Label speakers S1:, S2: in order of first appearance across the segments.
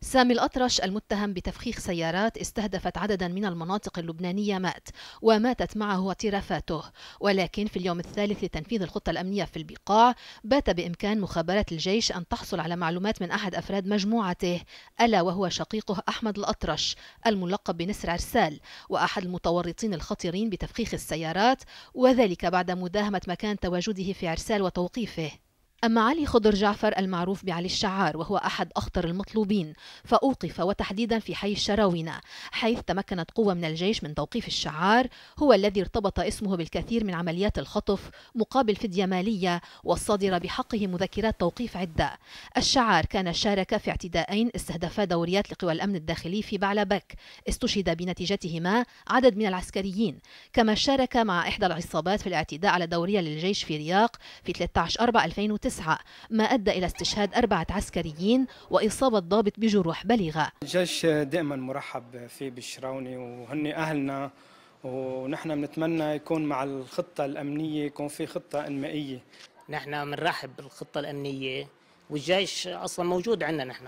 S1: سامي الأطرش المتهم بتفخيخ سيارات استهدفت عددا من المناطق اللبنانية مات وماتت معه اعترافاته. ولكن في اليوم الثالث لتنفيذ الخطة الأمنية في البقاع بات بإمكان مخابرات الجيش أن تحصل على معلومات من أحد أفراد مجموعته ألا وهو شقيقه أحمد الأطرش الملقب بنسر عرسال وأحد المتورطين الخطيرين بتفخيخ السيارات وذلك بعد مداهمة مكان تواجده في عرسال وتوقيفه. أما علي خضر جعفر المعروف بعلي الشعار وهو أحد أخطر المطلوبين فأوقف وتحديدا في حي الشراوينة حيث تمكنت قوة من الجيش من توقيف الشعار هو الذي ارتبط اسمه بالكثير من عمليات الخطف مقابل فدية مالية والصادرة بحقه مذكرات توقيف عدة. الشعار كان شارك في اعتداءين استهدفا دوريات لقوى الأمن الداخلي في بعلبك استشهد بنتيجتهما عدد من العسكريين. كما شارك مع إحدى العصابات في الاعتداء على دورية للجيش في رياق في 13 4 2009 تسعة ما أدى إلى استشهاد أربعة عسكريين وإصابة ضابط بجروح بليغة.
S2: الجيش دائما مرحب فيه بالشراوني وهن أهلنا ونحن بنتمنى يكون مع الخطة الأمنية يكون في خطة إنمائية.
S3: نحن بنرحب بالخطة الأمنية والجيش أصلا موجود عندنا نحن.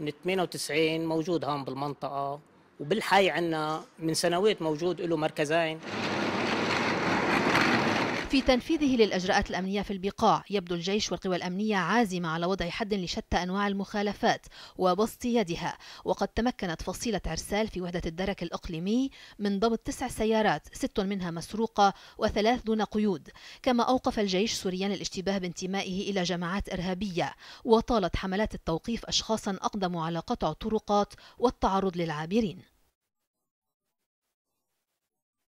S3: من 98 موجود هون بالمنطقة وبالحي عندنا من سنوات موجود له مركزين.
S1: في تنفيذه للأجراءات الأمنية في البقاع يبدو الجيش والقوى الأمنية عازمة على وضع حد لشتى أنواع المخالفات وبسط يدها. وقد تمكنت فصيلة عرسال في وحدة الدرك الإقليمي من ضبط تسع سيارات ست منها مسروقة وثلاث دون قيود. كما أوقف الجيش سوريان الاشتباه بانتمائه إلى جماعات إرهابية. وطالت حملات التوقيف أشخاصا أقدموا على قطع طرقات والتعرض للعابرين.